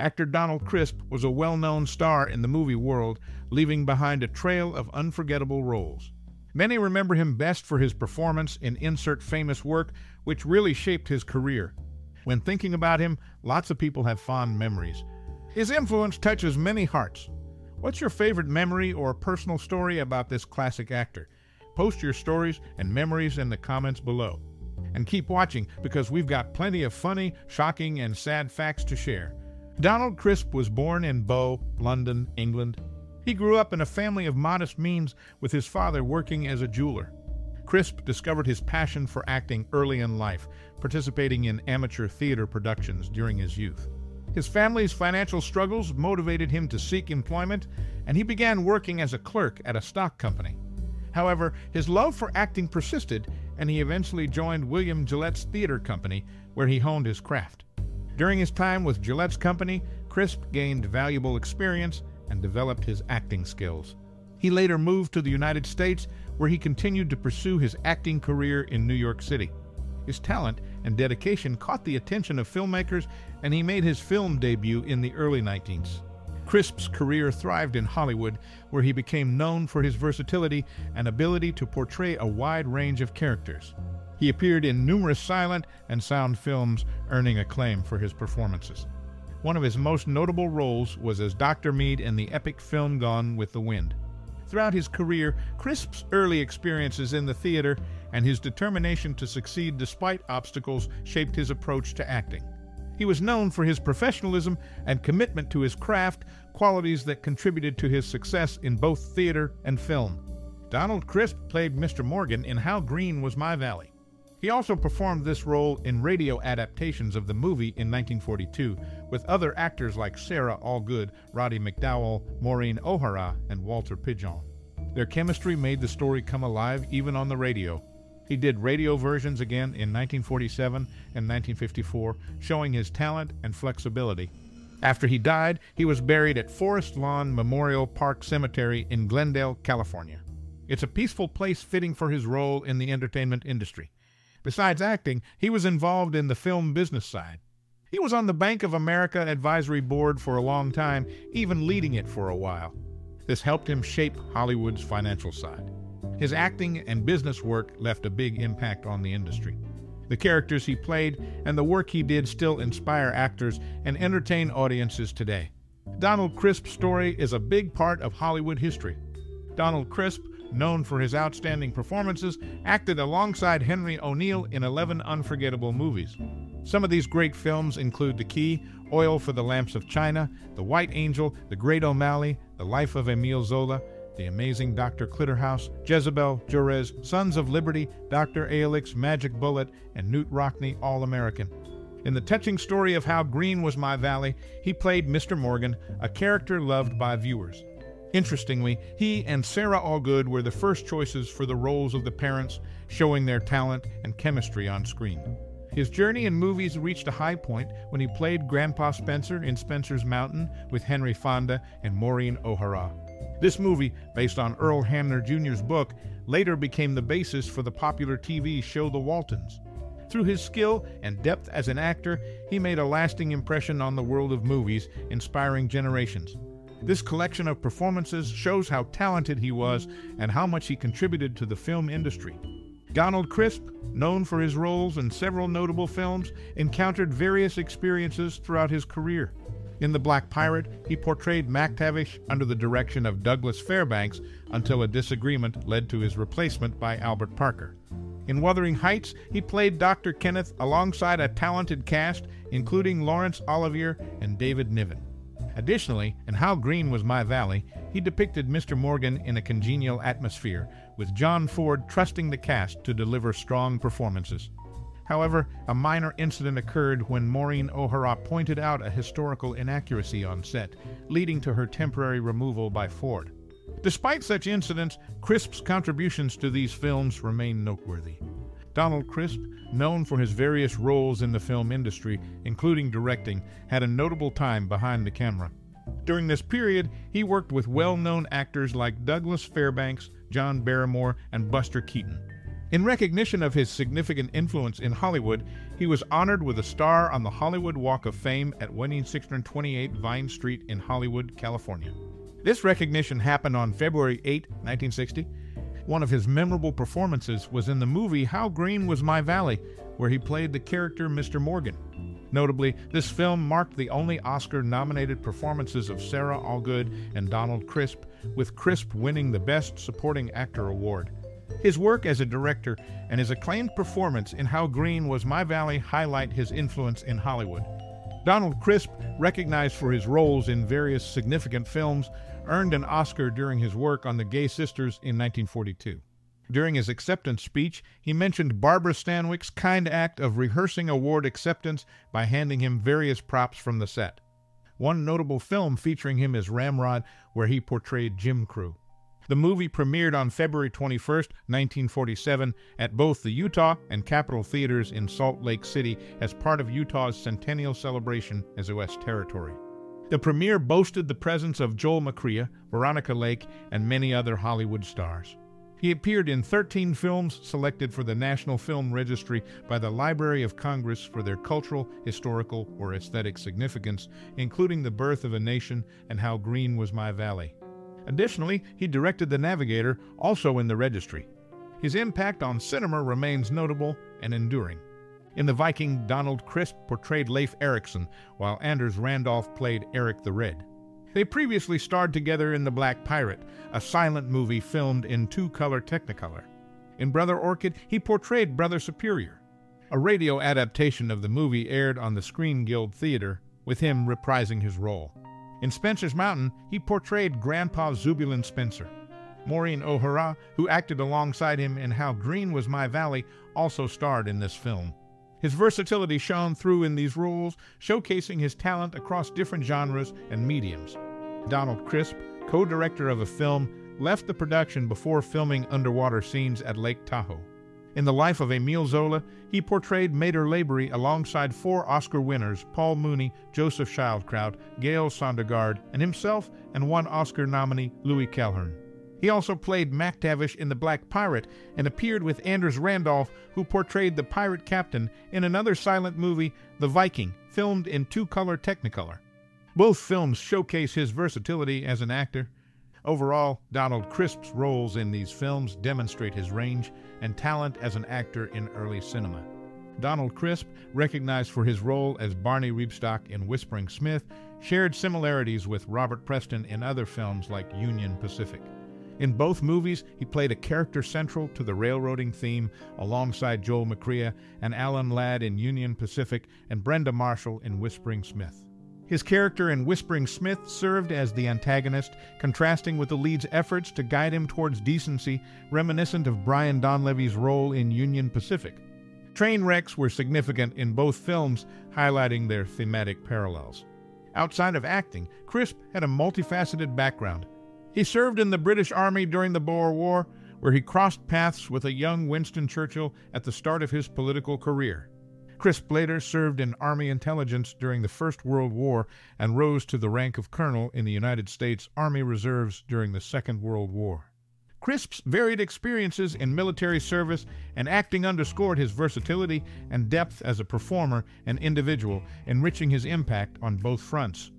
actor Donald Crisp was a well known star in the movie world, leaving behind a trail of unforgettable roles. Many remember him best for his performance in Insert Famous Work, which really shaped his career. When thinking about him, lots of people have fond memories. His influence touches many hearts. What's your favorite memory or personal story about this classic actor? Post your stories and memories in the comments below. And keep watching because we've got plenty of funny, shocking, and sad facts to share. Donald Crisp was born in Bow, London, England. He grew up in a family of modest means with his father working as a jeweler. Crisp discovered his passion for acting early in life, participating in amateur theater productions during his youth. His family's financial struggles motivated him to seek employment, and he began working as a clerk at a stock company. However, his love for acting persisted, and he eventually joined William Gillette's theater company, where he honed his craft. During his time with Gillette's company, Crisp gained valuable experience and developed his acting skills. He later moved to the United States, where he continued to pursue his acting career in New York City. His talent and dedication caught the attention of filmmakers, and he made his film debut in the early 19s. Crisp's career thrived in Hollywood, where he became known for his versatility and ability to portray a wide range of characters. He appeared in numerous silent and sound films, earning acclaim for his performances. One of his most notable roles was as Dr. Meade in the epic film Gone with the Wind. Throughout his career, Crisp's early experiences in the theater and his determination to succeed despite obstacles shaped his approach to acting. He was known for his professionalism and commitment to his craft, qualities that contributed to his success in both theater and film. Donald Crisp played Mr. Morgan in How Green Was My Valley. He also performed this role in radio adaptations of the movie in 1942 with other actors like Sara Allgood, Roddy McDowall, Maureen O'Hara, and Walter Pidgeon. Their chemistry made the story come alive even on the radio, he did radio versions again in 1947 and 1954, showing his talent and flexibility. After he died, he was buried at Forest Lawn Memorial Park Cemetery in Glendale, California. It's a peaceful place fitting for his role in the entertainment industry. Besides acting, he was involved in the film business side. He was on the Bank of America advisory board for a long time, even leading it for a while. This helped him shape Hollywood's financial side. His acting and business work left a big impact on the industry. The characters he played and the work he did still inspire actors and entertain audiences today. Donald Crisp's story is a big part of Hollywood history. Donald Crisp, known for his outstanding performances, acted alongside Henry O'Neill in 11 unforgettable movies. Some of these great films include The Key, Oil for the Lamps of China, The White Angel, The Great O'Malley, The Life of Emile Zola, the Amazing Dr. Clitterhouse, Jezebel, Juarez, Sons of Liberty, Dr. Ehrlich's, Magic Bullet, and Knute Rockne All American. In the touching story of how green was my valley, he played Mr. Morgan, a character loved by viewers. Interestingly, he and Sara Allgood were the first choices for the roles of the parents, showing their talent and chemistry on screen. His journey in movies reached a high point when he played Grandpa Spencer in Spencer's Mountain with Henry Fonda and Maureen O'Hara. This movie, based on Earl Hamner Jr.'s book, later became the basis for the popular TV show The Waltons. Through his skill and depth as an actor, he made a lasting impression on the world of movies, inspiring generations. This collection of performances shows how talented he was and how much he contributed to the film industry. Donald Crisp, known for his roles in several notable films, encountered various experiences throughout his career. In The Black Pirate, he portrayed MacTavish under the direction of Douglas Fairbanks until a disagreement led to his replacement by Albert Parker. In Wuthering Heights, he played Dr. Kenneth alongside a talented cast, including Laurence Olivier and David Niven. Additionally, in How Green Was My Valley, he depicted Mr. Morgan in a congenial atmosphere, with John Ford trusting the cast to deliver strong performances. However, a minor incident occurred when Maureen O'Hara pointed out a historical inaccuracy on set, leading to her temporary removal by Ford. Despite such incidents, Crisp's contributions to these films remain noteworthy. Donald Crisp, known for his various roles in the film industry, including directing, had a notable time behind the camera. During this period, he worked with well known actors like Douglas Fairbanks, John Barrymore, and Buster Keaton. In recognition of his significant influence in Hollywood, he was honored with a star on the Hollywood Walk of Fame at 1628 Vine Street in Hollywood, California. This recognition happened on February 8, 1960. One of his memorable performances was in the movie How Green Was My Valley, where he played the character Mr. Morgan. Notably, this film marked the only Oscar nominated performances of Sara Allgood and Donald Crisp, with Crisp winning the Best Supporting Actor award. His work as a director and his acclaimed performance in How Green Was My Valley highlight his influence in Hollywood. Donald Crisp, recognized for his roles in various significant films, earned an Oscar during his work on The Gay Sisters in 1942. During his acceptance speech, he mentioned Barbara Stanwyck's kind act of rehearsing award acceptance by handing him various props from the set. One notable film featuring him is Ramrod, where he portrayed Jim Crew. The movie premiered on February 21, 1947, at both the Utah and Capitol Theaters in Salt Lake City as part of Utah's centennial celebration as a U.S. territory. The premiere boasted the presence of Joel McCrea, Veronica Lake, and many other Hollywood stars. He appeared in 13 films selected for the National Film Registry by the Library of Congress for their cultural, historical, or aesthetic significance, including The Birth of a Nation and How Green Was My Valley. Additionally, he directed The Navigator, also in the registry. His impact on cinema remains notable and enduring. In The Viking, Donald Crisp portrayed Leif Erikson, while Anders Randolph played Eric the Red. They previously starred together in The Black Pirate, a silent movie filmed in two color Technicolor. In Brother Orchid, he portrayed Brother Superior. A radio adaptation of the movie aired on the Screen Guild Theater, with him reprising his role. In Spencer's Mountain, he portrayed Grandpa Zebulon Spencer. Maureen O'Hara, who acted alongside him in How Green Was My Valley, also starred in this film. His versatility shone through in these roles, showcasing his talent across different genres and mediums. Donald Crisp, co director of a film, left the production before filming underwater scenes at Lake Tahoe. In the life of Emile Zola, he portrayed Maître Labori alongside four Oscar winners Paul Muni, Joseph Schildkraut, Gale Sondergaard, and himself, and one Oscar nominee, Louis Calhern. He also played MacTavish in The Black Pirate and appeared with Anders Randolph, who portrayed the pirate captain in another silent movie, The Viking, filmed in two color Technicolor. Both films showcase his versatility as an actor. Overall, Donald Crisp's roles in these films demonstrate his range and talent as an actor in early cinema. Donald Crisp, recognized for his role as Barney Rebstock in Whispering Smith, shared similarities with Robert Preston in other films like Union Pacific. In both movies, he played a character central to the railroading theme alongside Joel McCrea and Alan Ladd in Union Pacific and Brenda Marshall in Whispering Smith. His character in Whispering Smith served as the antagonist, contrasting with the lead's efforts to guide him towards decency, reminiscent of Brian Donlevy's role in Union Pacific. Train wrecks were significant in both films, highlighting their thematic parallels. Outside of acting, Crisp had a multifaceted background, he served in the British Army during the Boer War, where he crossed paths with a young Winston Churchill at the start of his political career. Crisp later served in Army intelligence during the First World War and rose to the rank of colonel in the United States Army Reserves during the Second World War. Crisp's varied experiences in military service and acting underscored his versatility and depth as a performer and individual, enriching his impact on both fronts.